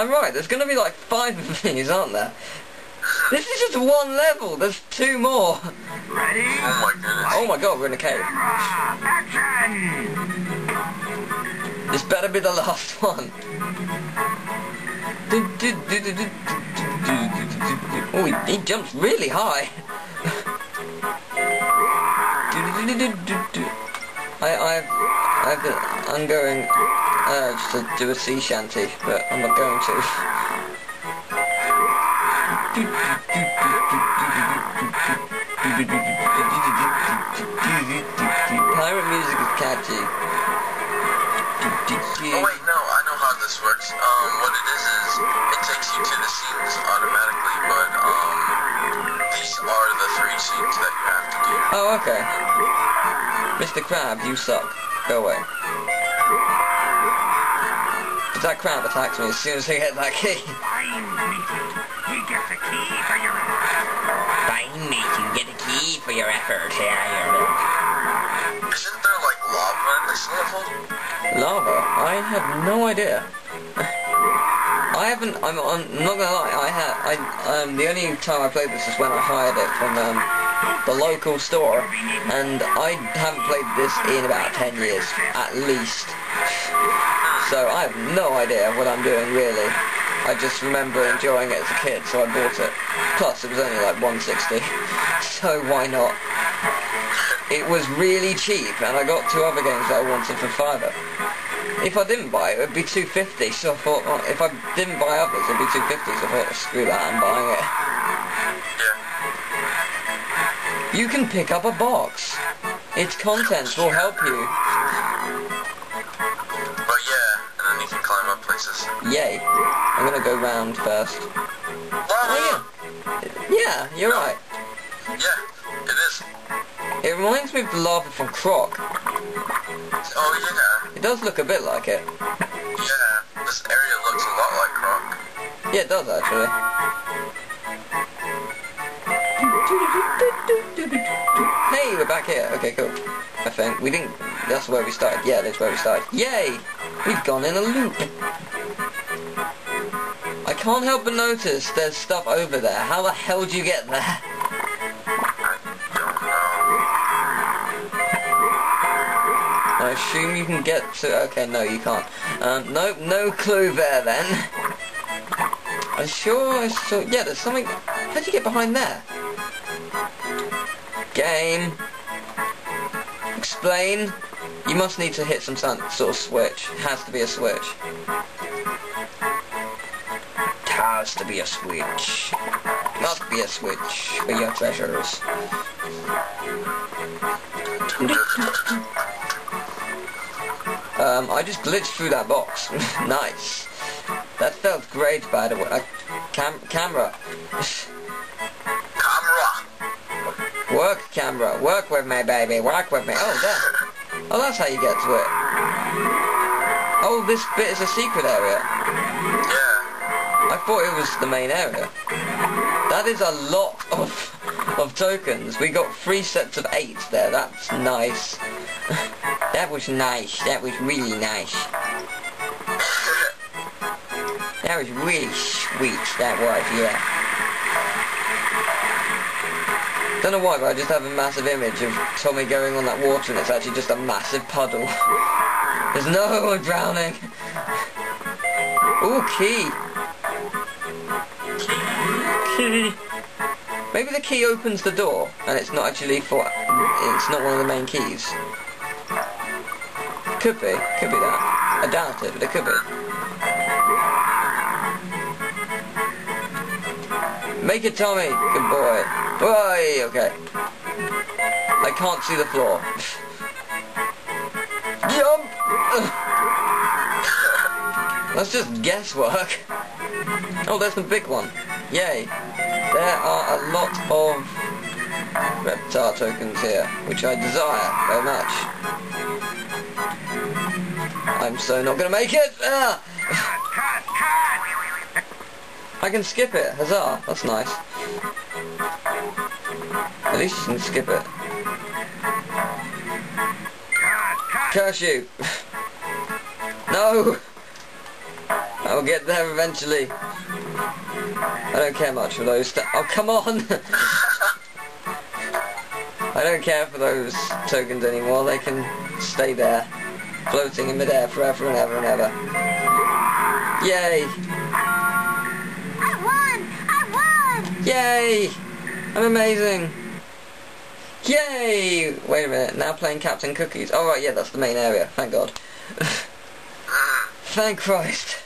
I'm right, there's going to be like five of these, aren't there? This is just one level, there's two more. Ready? Oh my goodness. Oh my god, we're in a cave. Action! This better be the last one. Oh, he, he jumps really high. I, I've, I have ongoing urge to do a sea shanty, but I'm not going to. Pirate music is catchy. Oh wait, no, I know how this works. Um, what it is is it takes you to the scenes automatically, but um, these are the three scenes that you have to do. Oh, okay. Mr. Crab, you suck. Go away. But that crab attacks me as soon as I get that key. Fine, matey. You get the key for your... Fine, mate, you get a key for your effort here. Isn't there like lava in this level? Lava? I have no idea. I haven't, I'm, I'm not gonna lie, I had, I, um, the only time I played this is when I hired it from, um, the local store, and I haven't played this in about 10 years, at least. So I have no idea what I'm doing, really. I just remember enjoying it as a kid, so I bought it. Plus, it was only like 160, so why not? It was really cheap, and I got two other games that I wanted for fiver. If I didn't buy it, it would be 250, so I thought, well, if I didn't buy others, it would be 250, so I thought, screw that, I'm buying it. You can pick up a box. Its contents will help you. Places. Yay. I'm gonna go round first. Lava! Yeah, you're right. Yeah, it is. It reminds me of the lava from Croc. Oh yeah, It does look a bit like it. yeah. This area looks a lot like Croc. Yeah, it does actually. Hey, we're back here. Okay, cool. I think we didn't. That's where we started. Yeah, that's where we started. Yay! We've gone in a loop. Can't help but notice there's stuff over there. How the hell do you get there? I assume you can get to. Okay, no, you can't. Um, no, no clue there then. I'm sure I saw. Yeah, there's something. How'd you get behind there? Game. Explain. You must need to hit some sort of switch. Has to be a switch. Has to be a switch. Must be a switch for your treasures. Um, I just glitched through that box. nice. That felt great, by the way. Uh, cam camera. Camera! Work, camera. Work with me, baby. Work with me. Oh, there. Oh, that's how you get to it. Oh, this bit is a secret area. Thought it was the main area. That is a lot of of tokens. We got three sets of eight there. That's nice. that was nice. That was really nice. That was really sweet. That was, yeah. Don't know why, but I just have a massive image of Tommy going on that water and it's actually just a massive puddle. There's no one drowning. Ooh, key. Maybe the key opens the door and it's not actually for... It's not one of the main keys. Could be. Could be that. I doubt it, but it could be. Make it Tommy. Good boy. Boy, okay. I can't see the floor. Jump! That's just guesswork. Oh, there's the big one. Yay. There are a lot of Reptar tokens here, which I desire very much. I'm so not gonna make it! Ah! I can skip it, huzzah, that's nice. At least you can skip it. Curse you! no! I will get there eventually. I don't care much for those. oh, come on! I don't care for those tokens anymore. They can stay there, floating in midair forever and ever and ever. Yay! I won! I won! Yay! I'm amazing! Yay! Wait a minute, now playing Captain Cookies. Oh right, yeah, that's the main area, thank God. thank Christ.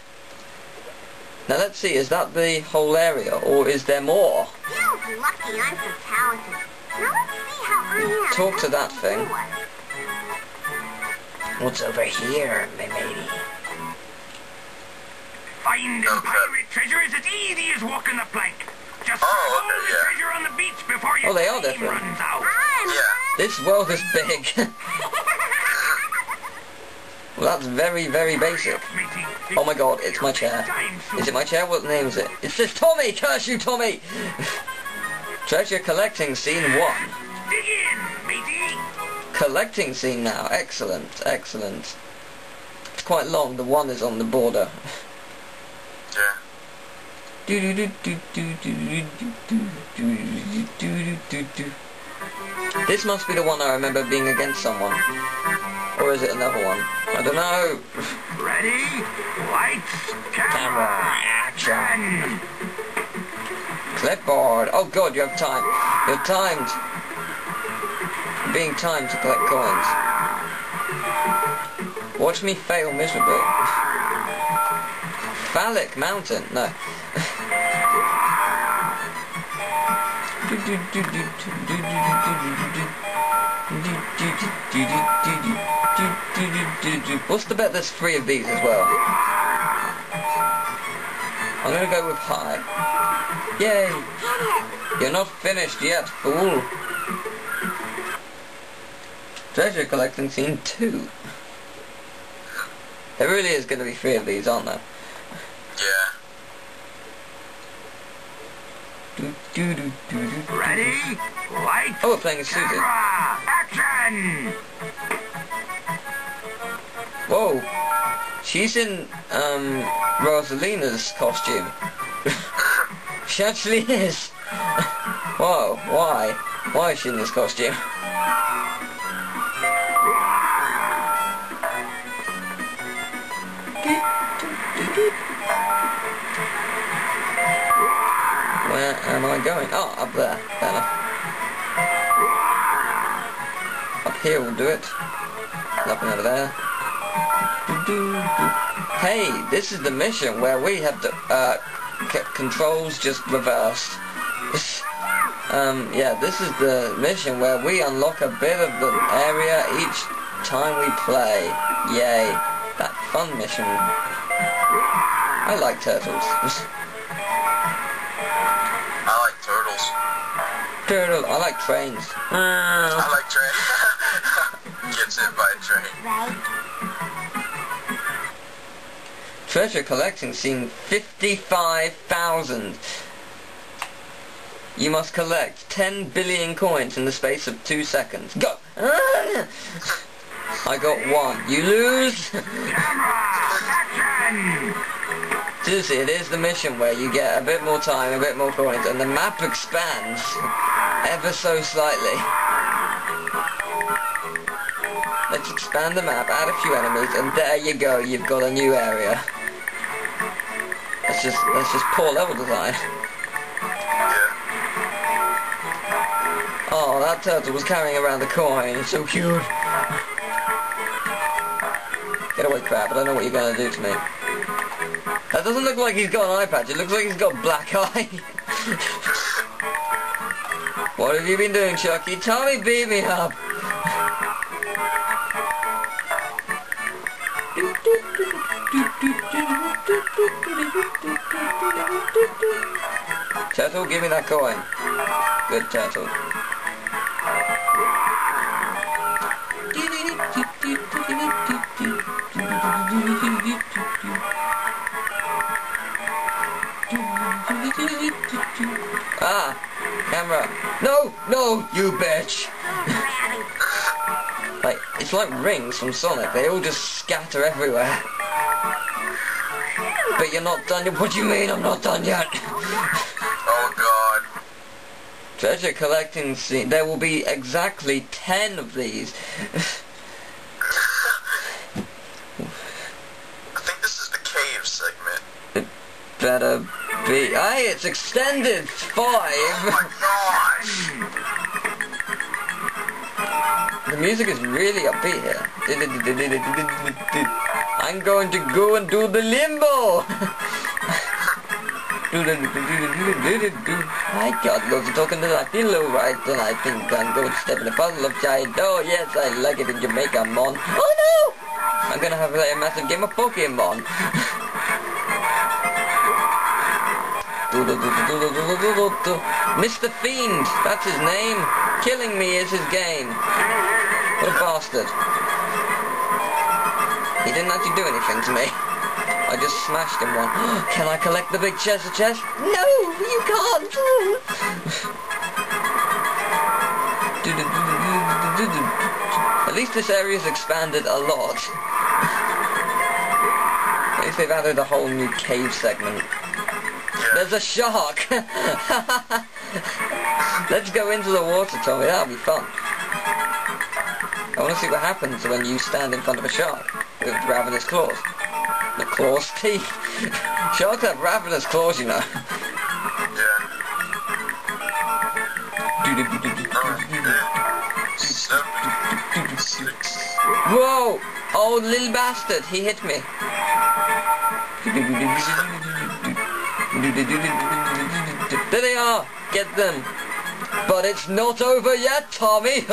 Now let's see, is that the whole area, or is there more? Feels lucky I'm so talented. Now let's see how I am. Talk to that thing. What's over here, my matey? Finding Okay. pirate treasure is as easy as walking the plank. Just Oh, throw okay, the yeah. treasure on the beach before your Oh, they are time different. runs out. I'm Yeah. This world is big. well, that's very, very basic. Oh my god, it's my chair. Is it my chair? What name is it? It says Tommy! Curse you, Tommy! Treasure collecting scene one. Dig in, matey. Collecting scene now. Excellent, excellent. It's quite long. The one is on the border. Yeah. This must be the one I remember being against someone. Or is it another one? I don't know. Ready? Lights, Camera, action. Clipboard. Oh god, you have time. You're timed. You're being timed to collect coins. Watch me fail miserably. Phallic Mountain. No. What's the bet there's three of these as well? I'm gonna go with high. Yay! You're not finished yet, fool. Treasure collecting scene two. There really is gonna be three of these, aren't there? Yeah. Do, do, do, do, do. Ready? Lights, Oh, we're playing as Susan. action. Whoa! She's in, um, Rosalina's costume. she actually is. Whoa, why? Why is she in this costume? Where am I going? Oh, up there. Enough. Up here will do it. Nothing over there. Hey, this is the mission where we have the uh, c- controls just reversed. um, yeah, this is the mission where we unlock a bit of the area each time we play. Yay. That fun mission. I like turtles. I like turtles. Turtle, I like trains. I like trains. Gets hit by a train. Treasure collecting scene 55,000. You must collect 10 billion coins in the space of 2 seconds. Go! I got one. You lose! Seriously, it is the mission where you get a bit more time, a bit more coins, and the map expands ever so slightly. Let's expand the map, add a few enemies, and there you go, you've got a new area. Just, that's just poor level design. Oh, that turtle was carrying around the coin, it's so cute. Get away, crap, I don't know what you're gonna do to me. That doesn't look like he's got an eye patch, it looks like he's got black eye. what have you been doing, Chuckie? Tommy beat me up. Turtle, give me that coin. Good turtle. Ah, camera. No, no, you bitch. like, it's like rings from Sonic. They all just scatter everywhere. But you're not done yet. What do you mean I'm not done yet? Oh god. Treasure collecting scene. There will be exactly 10 of these. I think this is the cave segment. It Better be. Hey, it's extended! Oh Five! my gosh! The music is really upbeat here. I'm going to go and do the limbo! I loads of talking to that pillow right and I think I'm going to step in a puzzle of giant. Oh yes, I like it in Jamaica, mon. Oh no! I'm gonna have a massive game of Pokemon. Mr. Fiend, that's his name. Killing me is his game. What a bastard. He didn't actually do anything to me. I just smashed him one. Can I collect the big chest of chest? No, you can't. At least this area's expanded a lot. At least they've added a whole new cave segment. There's a shark! Let's go into the water, Tommy. That'll be fun. I want to see what happens when you stand in front of a shark with ravenous claws. The claws teeth. Sharks have ravenous claws, you know. Whoa! Oh, little bastard, he hit me. There they are! Get them! But it's not over yet, Tommy!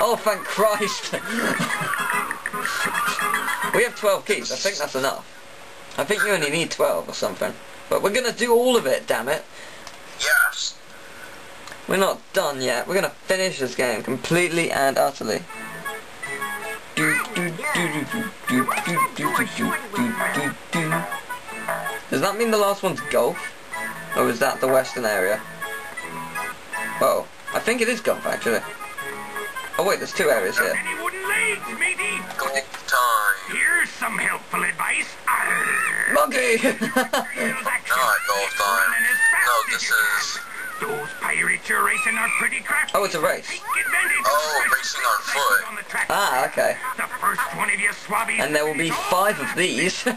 oh, thank Christ! we have 12 keys, I think that's enough. I think you only need 12 or something. But we're gonna do all of it, damn it. Yes. We're not done yet. We're gonna finish this game completely and utterly. Does that mean the last one's golf? Or is that the western area? Oh, I think it is golf actually. Oh wait, there's two areas here. Arr. Monkey! Those action Not golf time. running as fast No, this is... Those pirates you're racing are pretty crafty. oh, it's a race. Take advantage of Oh, racing on foot. on the track. Ah, okay. The first one of you swabbies. And there will be five of these.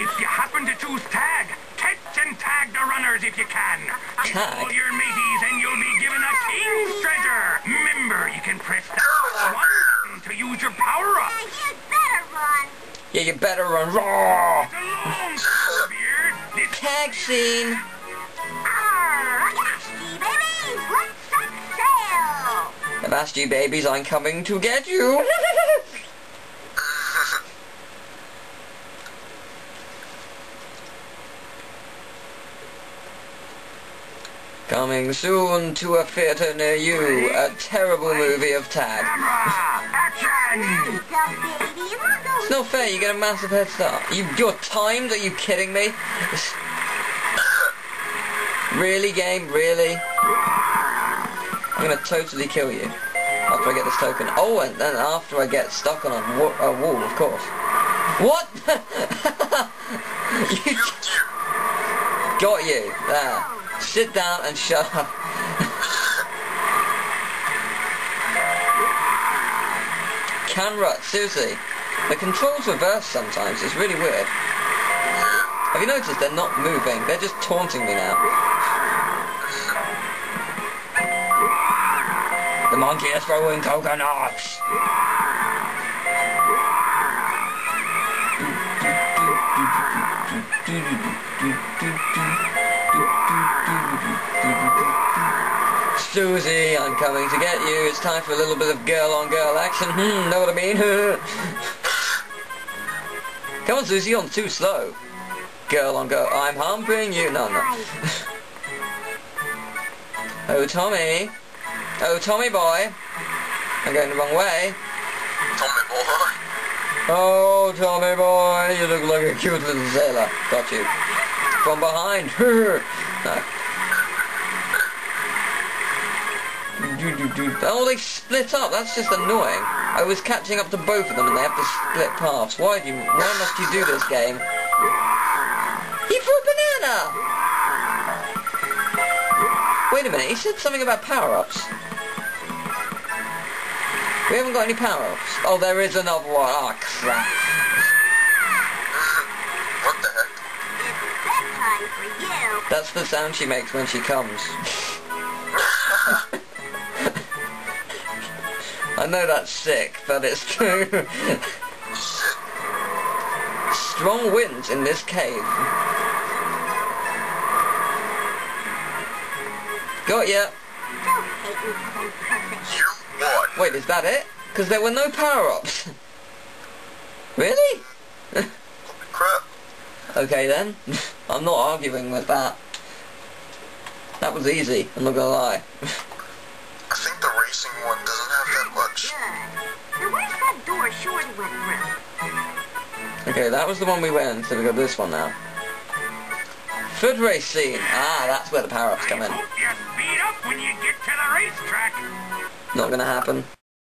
If you happen to choose tag, catch and tag the runners if you can. Tag? all your mateys and you'll be given a king's treasure. Remember, you can press the one button to use your power-up. You better run. Yeah, you better run. Raw! It's a long story, beard. This Tag scene. Arr, Yasky babies, let's set sail. I've asked you babies, I'm coming to get you. Coming soon to a theater near you, a terrible movie of tag. Camera, action. Dumb baby, we're going It's not fair, you get a massive head start. You, you're timed? Are you kidding me? Really, game? Really? I'm gonna totally kill you. After I get this token. Oh, and then after I get stuck on a, wa- a wall, of course. What? you. got you. There. Sit down and shut up. Seriously. The controls reverse sometimes. It's really weird. Have you noticed they're not moving? They're just taunting me now. The monkey is throwing coconuts. Susie, I'm coming to get you. It's time for a little bit of girl-on-girl action. Hmm, know what I mean? Come on, Susie, you're too slow. Girl on girl. I'm humping you. No, no. oh, Tommy. Oh, Tommy boy. I'm going the wrong way. Tommy boy. Oh, Tommy boy, you look like a cute little sailor. Got you. From behind. no. Do, do, do. Oh, they split up. That's just annoying. I was catching up to both of them and they have to split paths. Why do you, why must you do this game? He threw a banana! Wait a minute, he said something about power-ups. We haven't got any power-ups. Oh, there is another one. Oh, crap. What the heck? It's bedtime for you. That's the sound she makes when she comes. I know that's sick, but it's true. Strong winds in this cave. Got ya. Don't hate me 'cause I'm perfect. You won. Wait, is that it? Because there were no power-ups. really? Crap. Okay then. I'm not arguing with that. That was easy, I'm not gonna lie. Okay, that was the one we went, so we got this one now. Foot race scene. Ah, that's where the power-ups come in. hope you speed up when you get to the racetrack. Not gonna happen.